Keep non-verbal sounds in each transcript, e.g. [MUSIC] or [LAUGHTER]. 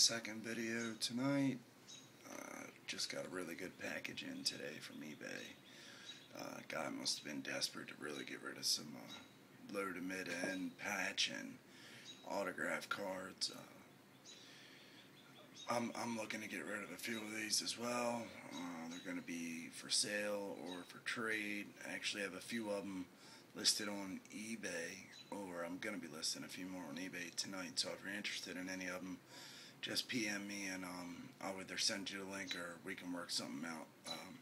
second video tonight. Uh, just got a really good package in today from eBay. Uh, guy must have been desperate to really get rid of some uh, low to mid end patch and autograph cards. Uh, I'm, I'm looking to get rid of a few of these as well. Uh, they're going to be for sale or for trade. I actually have a few of them listed on eBay, or I'm going to be listing a few more on eBay tonight. So if you're interested in any of them, just PM me and um, I'll either send you the link or we can work something out. Um,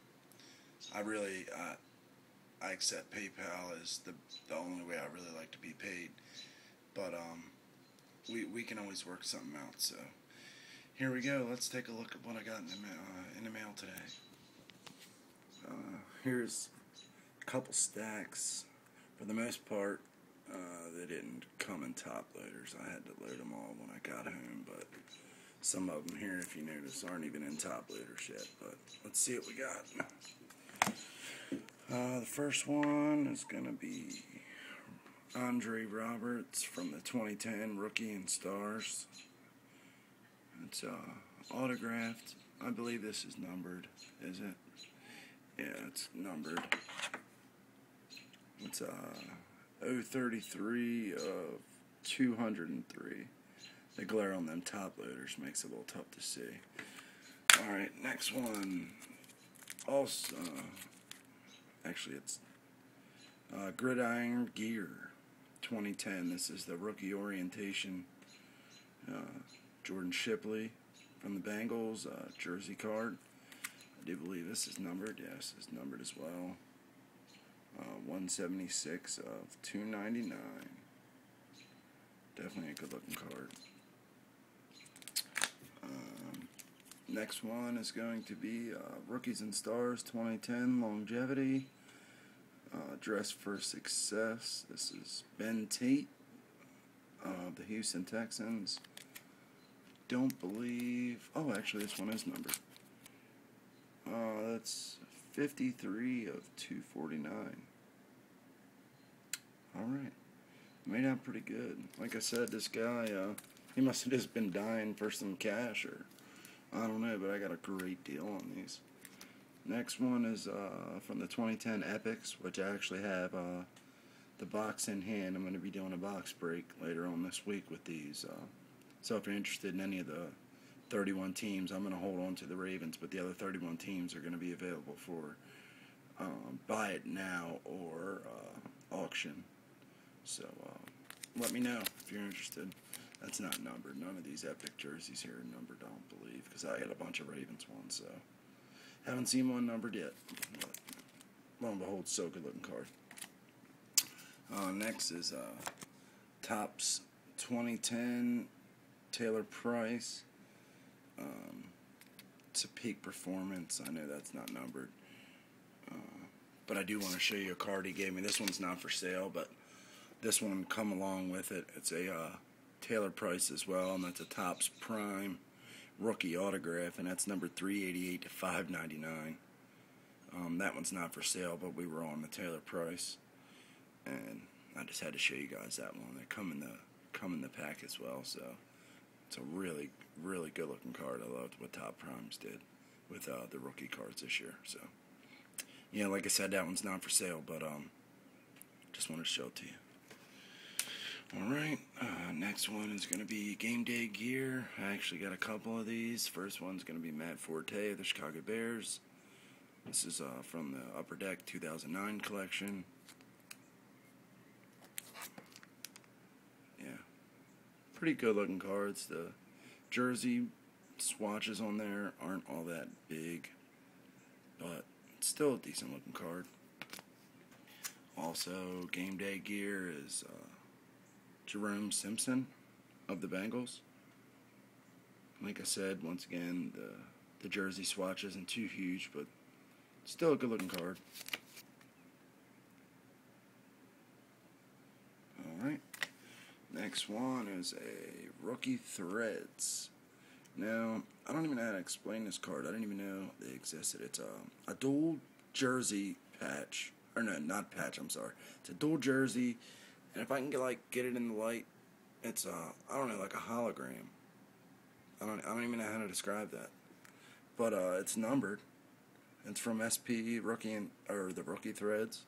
I really, uh, I accept PayPal as the the only way I really like to be paid, but um, we we can always work something out. So here we go. Let's take a look at what I got in the mail, uh, in the mail today. Uh, here's a couple stacks. For the most part, top loaders. I had to load them all when I got home, but some of them here, if you notice, aren't even in top loaders yet. But let's see what we got. Uh, the first one is going to be Andre Roberts from the 2010 Rookie and Stars. It's uh, autographed. I believe this is numbered, is it? Yeah, it's numbered. It's uh, 033 of 203. The glare on them top loaders makes it a little tough to see. Alright, next one. Also, actually, it's uh, Gridiron Gear 2010. This is the rookie orientation. Uh, Jordan Shipley from the Bengals, uh, jersey card. I do believe this is numbered. Yes, it's numbered as well. Uh, 176 of 299. Definitely a good looking card. Um, next one is going to be uh, Rookies and Stars 2010 Longevity. Uh, Dress for Success. This is Ben Tate of the Houston Texans. Don't believe. Oh, actually, this one is numbered. Uh, that's 53 of 249. Alright. Made out pretty good. Like I said, this guy, uh, he must have just been dying for some cash or I don't know, but I got a great deal on these. Next one is uh, from the 2010 Epics, which I actually have uh, the box in hand. I'm going to be doing a box break later on this week with these. Uh, so if you're interested in any of the 31 teams, I'm going to hold on to the Ravens, but the other 31 teams are going to be available for um, buy it now or uh, auction. So uh, let me know if you're interested. That's not numbered. None of these epic jerseys here are numbered, I don't believe, because I had a bunch of Ravens ones, so haven't seen one numbered yet. But lo and behold, so good looking card. Uh, next is uh, Topps 2010 Taylor Price. Um, it's a peak performance. I know that's not numbered. Uh, but I do want to show you a card he gave me. This one's not for sale, but this one come along with it. It's a uh, Taylor Price as well, and that's a Topps Prime rookie autograph, and that's number 388 to 599. Um, that one's not for sale, but we were on the Taylor Price, and I just had to show you guys that one. They come in the come in the pack as well, so it's a really really good looking card. I loved what Topps Primes did with uh, the rookie cards this year. So yeah, like I said, that one's not for sale, but um, just wanted to show it to you. Alright, uh, next one is going to be Game Day Gear. I actually got a couple of these. First one's going to be Matt Forte of the Chicago Bears. This is uh, from the Upper Deck 2009 collection. Yeah, pretty good looking cards. The jersey swatches on there aren't all that big, but still a decent looking card. Also, Game Day Gear is. Uh, Jerome Simpson of the Bengals. Like I said, once again, the the jersey swatch isn't too huge, but still a good looking card. Alright. Next one is a rookie threads. Now, I don't even know how to explain this card. I didn't even know they existed. It's a, a dual jersey patch. Or no, not patch, I'm sorry. It's a dual jersey and if I can get like get it in the light, it's uh I don't know like a hologram. I don't I don't even know how to describe that. But uh, it's numbered. It's from SP Rookie and or the Rookie Threads.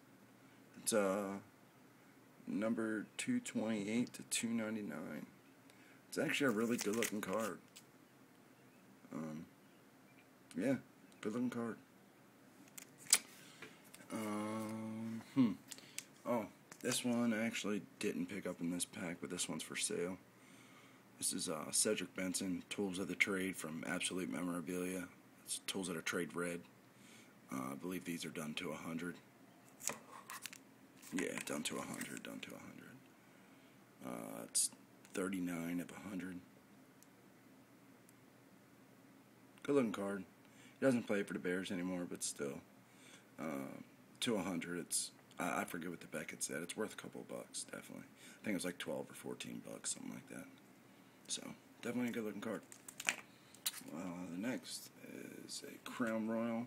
It's uh number 228 to 299. It's actually a really good looking card. Um, yeah, good looking card. Um, hmm. This one I actually didn't pick up in this pack, but this one's for sale. This is uh, Cedric Benson, Tools of the Trade from Absolute Memorabilia. It's Tools of the Trade Red. Uh, I believe these are done to 100. Yeah, done to 100, done to 100. Uh, it's 39 of 100. Good looking card. He doesn't play for the Bears anymore, but still. Uh, to 100, it's. I, I forget what the Beckett said. It's worth a couple bucks, definitely. I think it was like 12 or 14 bucks, something like that. So, definitely a good looking card. Well, the next is a Crown Royale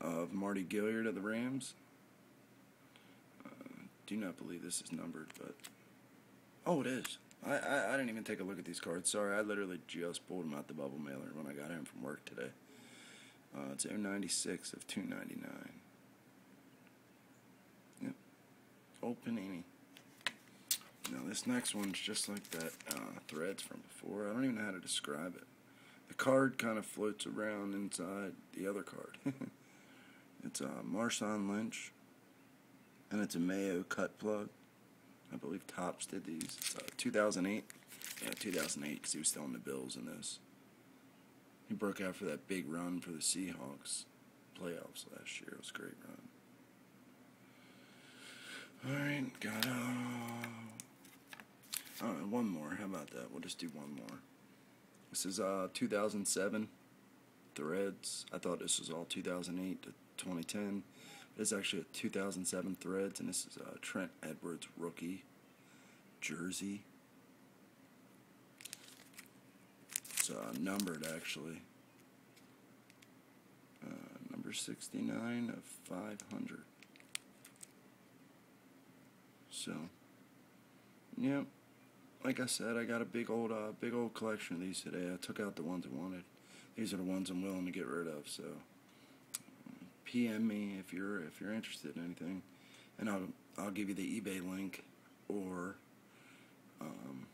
of Mardy Gilyard of the Rams. Uh, do not believe this is numbered, but. Oh, it is. I, I, I didn't even take a look at these cards. Sorry, I literally just pulled them out the bubble mailer when I got home from work today. Uh, it's 096 of 299. Yep. Old Panini. Now, this next one's just like that uh, threads from before. I don't even know how to describe it. The card kind of floats around inside the other card. [LAUGHS] it's uh, Marshawn Lynch, and it's a Mayo cut plug. I believe Topps did these. It's uh, 2008. Yeah, 2008 because he was still in the Bills in this. He broke out for that big run for the Seahawks playoffs last year. It was a great run. Alright, got uh, oh, one more. How about that? We'll just do one more. This is uh 2007 Threads. I thought this was all 2008 to 2010. But It's actually a 2007 Threads, and this is a Trent Edwards rookie jersey. It's uh, numbered actually. Uh, number 69 of 500. So, yeah, like I said, I got a big old, uh, big old collection of these today. I took out the ones I wanted. These are the ones I'm willing to get rid of. So, PM me if you're if you're interested in anything, and I'll I'll give you the eBay link, or um,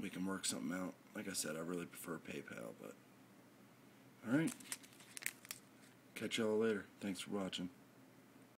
we can work something out. Like I said, I really prefer PayPal, but all right. Catch y'all later. Thanks for watching.